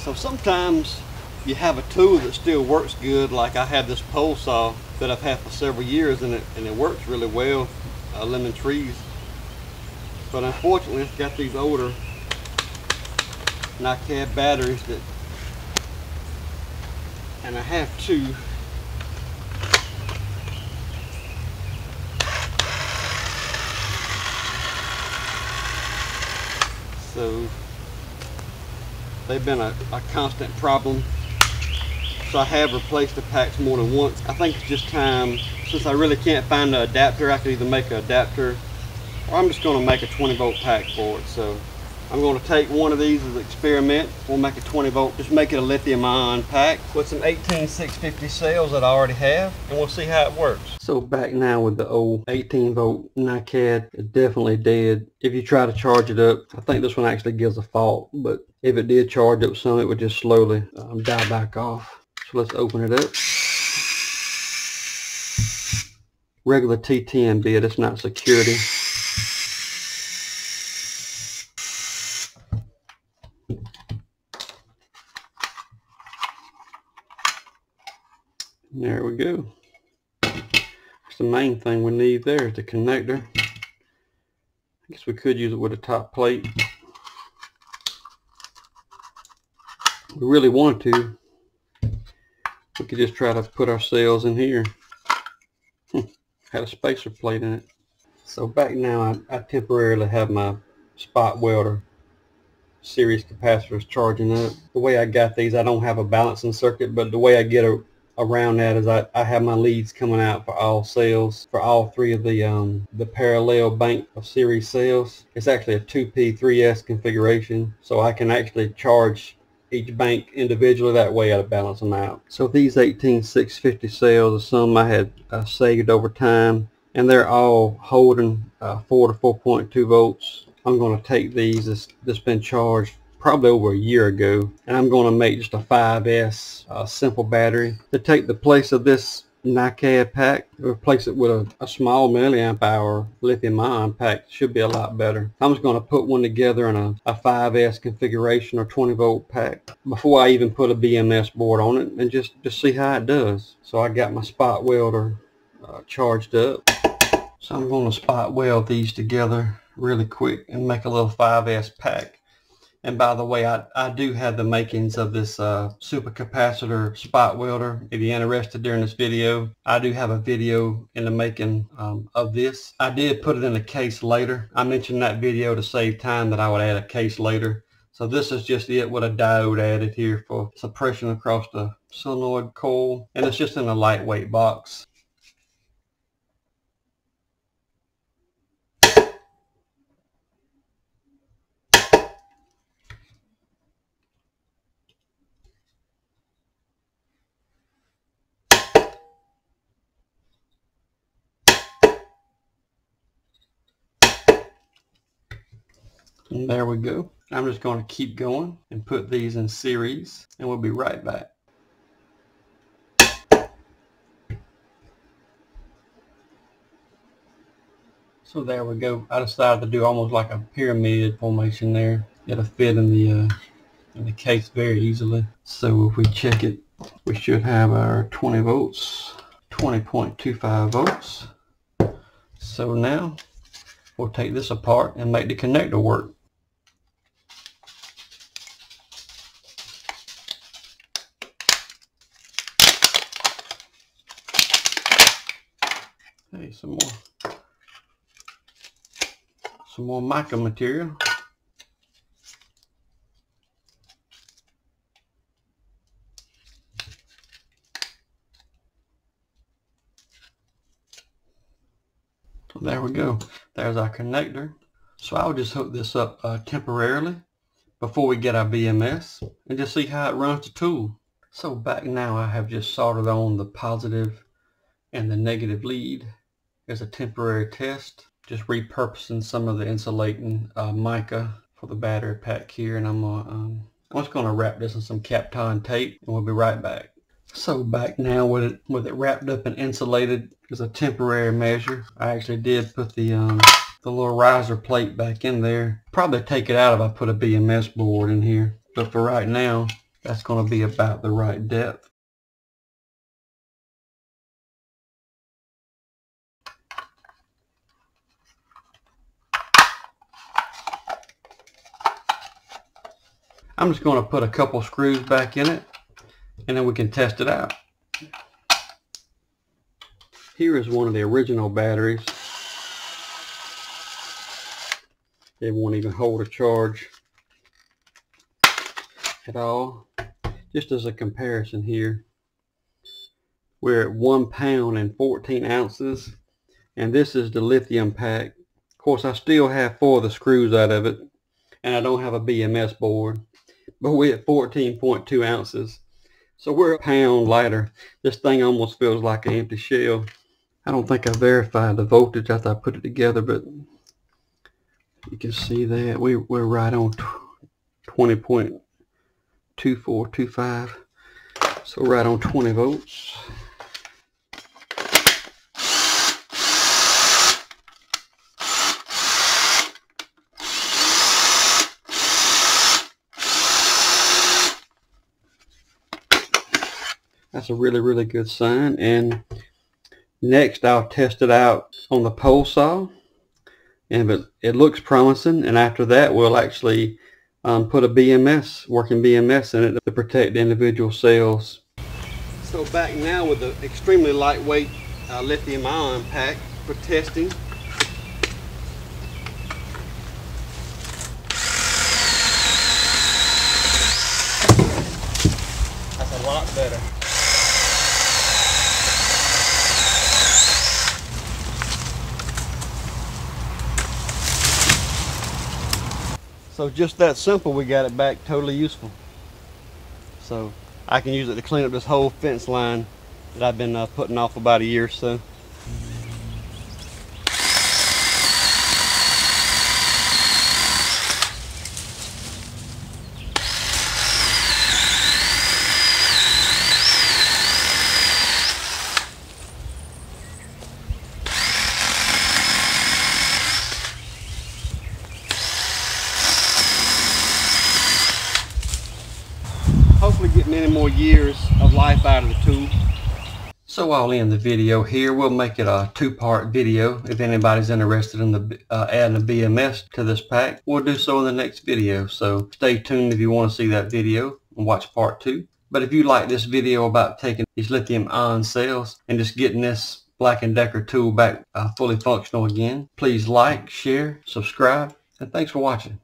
So sometimes you have a tool that still works good, like I have this pole saw that I've had for several years and it, and it works really well, uh, lemon trees. But unfortunately it's got these older NICAD batteries that, and I have two so they've been a, a constant problem. So I have replaced the packs more than once. I think it's just time since I really can't find an adapter I could either make an adapter or I'm just going to make a 20 volt pack for it so I'm going to take one of these as an experiment. We'll make a 20 volt, just make it a lithium ion pack with some 18650 cells that I already have and we'll see how it works. So back now with the old 18 volt NICAD, definitely dead. If you try to charge it up, I think this one actually gives a fault, but if it did charge up some, it would just slowly um, die back off. So let's open it up. Regular T10 bit, it's not security. There we go. That's the main thing we need there, the connector. I guess we could use it with a top plate. we really wanted to, we could just try to put our cells in here. Hmm, had a spacer plate in it. So back now I, I temporarily have my spot welder series capacitors charging up. The way I got these, I don't have a balancing circuit, but the way I get a, around that is I, I have my leads coming out for all cells for all three of the um, the parallel bank of series cells. It's actually a 2P 3S configuration so I can actually charge each bank individually that way I balance them out. So these 18650 cells are some I had uh, saved over time and they're all holding uh, 4 to 4.2 volts. I'm going to take these that's been charged probably over a year ago and I'm going to make just a 5S uh, simple battery to take the place of this NICAD pack replace it with a, a small milliamp hour lithium ion pack. Should be a lot better. I'm just going to put one together in a, a 5S configuration or 20 volt pack before I even put a BMS board on it and just just see how it does. So I got my spot welder uh, charged up. So I'm going to spot weld these together really quick and make a little 5S pack and by the way, I, I do have the makings of this uh, supercapacitor spot welder. If you're interested during this video, I do have a video in the making um, of this. I did put it in a case later. I mentioned that video to save time that I would add a case later. So this is just it with a diode added here for suppression across the solenoid coil. And it's just in a lightweight box. And there we go. I'm just going to keep going and put these in series and we'll be right back. So there we go. I decided to do almost like a pyramid formation there. It'll fit in the uh, in the case very easily. So if we check it, we should have our 20 volts, 20.25 volts. So now we'll take this apart and make the connector work. Hey, some more, some more mica material. there we go. There's our connector. So I'll just hook this up uh, temporarily before we get our BMS and just see how it runs the tool. So back now I have just soldered on the positive and the negative lead as a temporary test. Just repurposing some of the insulating uh, mica for the battery pack here and I'm, uh, um, I'm just going to wrap this in some Kapton tape and we'll be right back. So back now with it, with it wrapped up and insulated as a temporary measure. I actually did put the um, the little riser plate back in there. Probably take it out if I put a BMS board in here. But for right now, That's going to be about the right depth. I'm just going to put a couple screws back in it and then we can test it out. Here is one of the original batteries. It won't even hold a charge at all. Just as a comparison here, we're at one pound and 14 ounces and this is the lithium pack. Of course I still have four of the screws out of it and I don't have a BMS board but we're at 14.2 ounces. So we're a pound lighter. This thing almost feels like an empty shell. I don't think I verified the voltage after I put it together, but you can see that we, we're right on 20.2425. So right on 20 volts. That's a really, really good sign. And next I'll test it out on the pole saw. And it, it looks promising. And after that we'll actually um, put a BMS, working BMS in it to protect the individual cells. So back now with the extremely lightweight uh, lithium ion pack for testing. That's a lot better. So just that simple, we got it back totally useful. So I can use it to clean up this whole fence line that I've been uh, putting off about a year or so. Hopefully get many more years of life out of the tool. So I'll end the video here. We'll make it a two-part video. If anybody's interested in the uh, adding a BMS to this pack, we'll do so in the next video. So stay tuned if you want to see that video and watch part two. But if you like this video about taking these lithium ion cells and just getting this Black & Decker tool back uh, fully functional again, please like, share, subscribe, and thanks for watching.